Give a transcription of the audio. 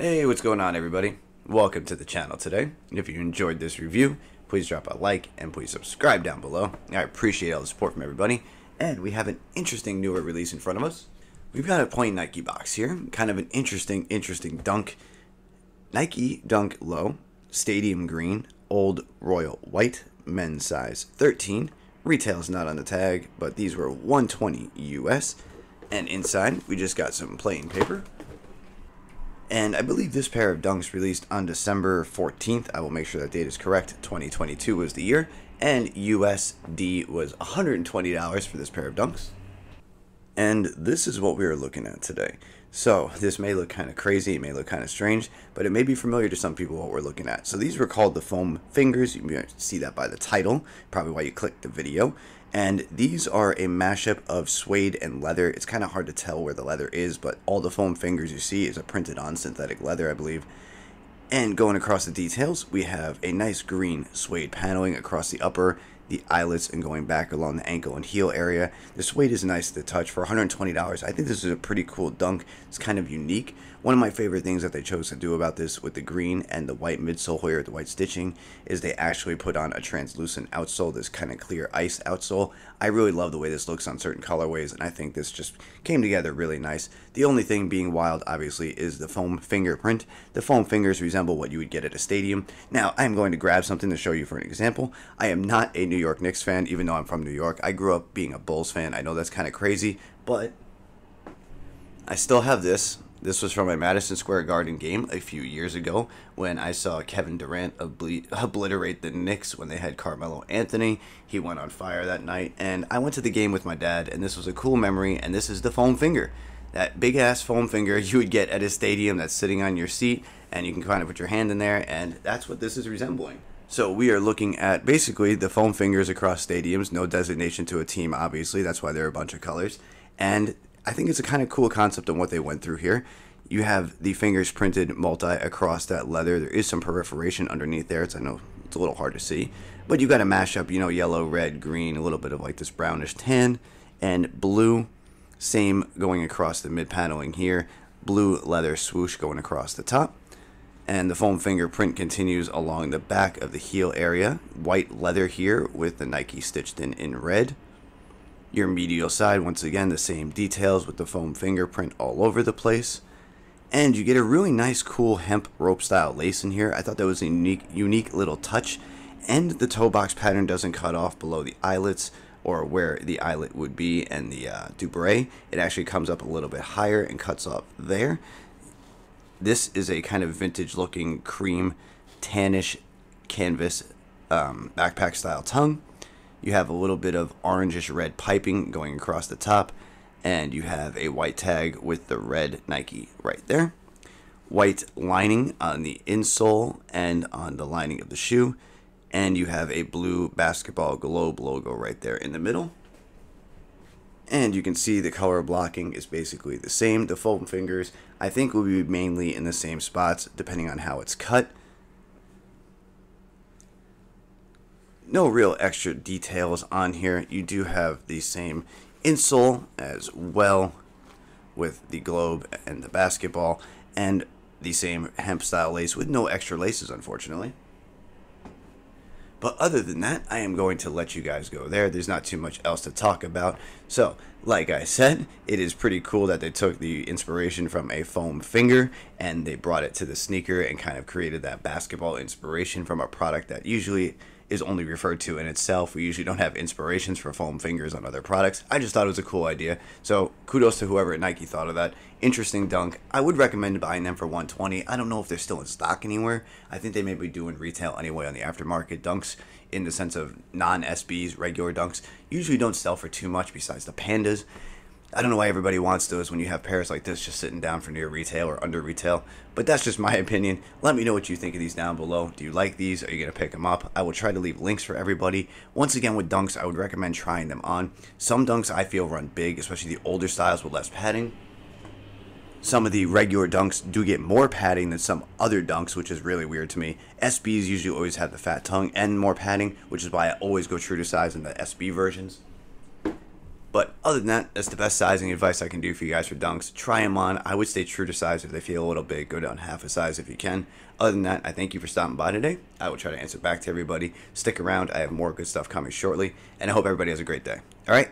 what's going on everybody? Welcome to the channel today. If you enjoyed this review, please drop a like and please subscribe down below. I appreciate all the support from everybody. And we have an interesting newer release in front of us. We've got a plain Nike box here. Kind of an interesting, interesting dunk. Nike Dunk Low, Stadium Green, Old Royal White, men's size 13. Retail's not on the tag, but these were 120 US. And inside, we just got some plain paper. And I believe this pair of dunks released on December 14th. I will make sure that date is correct. 2022 was the year. And USD was $120 for this pair of dunks. And this is what we are looking at today. So this may look kind of crazy, it may look kind of strange, but it may be familiar to some people what we're looking at. So these were called the foam fingers. You see that by the title, probably why you clicked the video. And these are a mashup of suede and leather. It's kind of hard to tell where the leather is, but all the foam fingers you see is a printed on synthetic leather, I believe. And going across the details, we have a nice green suede paneling across the upper the eyelets and going back along the ankle and heel area. The suede is nice to touch for $120. I think this is a pretty cool dunk. It's kind of unique. One of my favorite things that they chose to do about this with the green and the white midsole here, the white stitching, is they actually put on a translucent outsole, this kind of clear ice outsole. I really love the way this looks on certain colorways, and I think this just came together really nice. The only thing being wild, obviously, is the foam fingerprint. The foam fingers resemble what you would get at a stadium. Now, I'm going to grab something to show you for an example. I am not a New York Knicks fan, even though I'm from New York. I grew up being a Bulls fan. I know that's kind of crazy, but I still have this. This was from a Madison Square Garden game a few years ago when I saw Kevin Durant obliterate the Knicks when they had Carmelo Anthony. He went on fire that night, and I went to the game with my dad, and this was a cool memory. And this is the foam finger, that big ass foam finger you would get at a stadium that's sitting on your seat, and you can kind of put your hand in there, and that's what this is resembling. So we are looking at basically the foam fingers across stadiums, no designation to a team, obviously. That's why there are a bunch of colors. And I think it's a kind of cool concept on what they went through here. You have the fingers printed multi across that leather. There is some perforation underneath there. It's I know it's a little hard to see, but you got to mash up, you know, yellow, red, green, a little bit of like this brownish tan, and blue. Same going across the mid paneling here. Blue leather swoosh going across the top. And the foam fingerprint continues along the back of the heel area. White leather here with the Nike stitched in in red. Your medial side, once again, the same details with the foam fingerprint all over the place. And you get a really nice, cool hemp rope style lace in here. I thought that was a unique, unique little touch. And the toe box pattern doesn't cut off below the eyelets or where the eyelet would be and the uh, dubray. It actually comes up a little bit higher and cuts off there. This is a kind of vintage looking cream tannish canvas um, backpack style tongue. You have a little bit of orangish red piping going across the top, and you have a white tag with the red Nike right there. White lining on the insole and on the lining of the shoe, and you have a blue basketball globe logo right there in the middle. And you can see the color blocking is basically the same. The foam fingers, I think, will be mainly in the same spots depending on how it's cut. no real extra details on here. You do have the same insole as well with the globe and the basketball and the same hemp style lace with no extra laces unfortunately. But other than that, I am going to let you guys go there. There's not too much else to talk about. So, like I said, it is pretty cool that they took the inspiration from a foam finger and they brought it to the sneaker and kind of created that basketball inspiration from a product that usually is only referred to in itself. We usually don't have inspirations for foam fingers on other products. I just thought it was a cool idea. So kudos to whoever at Nike thought of that. Interesting dunk. I would recommend buying them for 120. I don't know if they're still in stock anywhere. I think they may be doing retail anyway on the aftermarket dunks in the sense of non-SBs, regular dunks. Usually don't sell for too much besides the pandas. I don't know why everybody wants those when you have pairs like this just sitting down for near retail or under retail, but that's just my opinion. Let me know what you think of these down below. Do you like these? Are you going to pick them up? I will try to leave links for everybody. Once again, with dunks, I would recommend trying them on. Some dunks I feel run big, especially the older styles with less padding. Some of the regular dunks do get more padding than some other dunks, which is really weird to me. SBs usually always have the fat tongue and more padding, which is why I always go true to size in the SB versions. But other than that, that's the best sizing advice I can do for you guys for dunks. Try them on. I would stay true to size if they feel a little big. Go down half a size if you can. Other than that, I thank you for stopping by today. I will try to answer back to everybody. Stick around. I have more good stuff coming shortly. And I hope everybody has a great day. All right?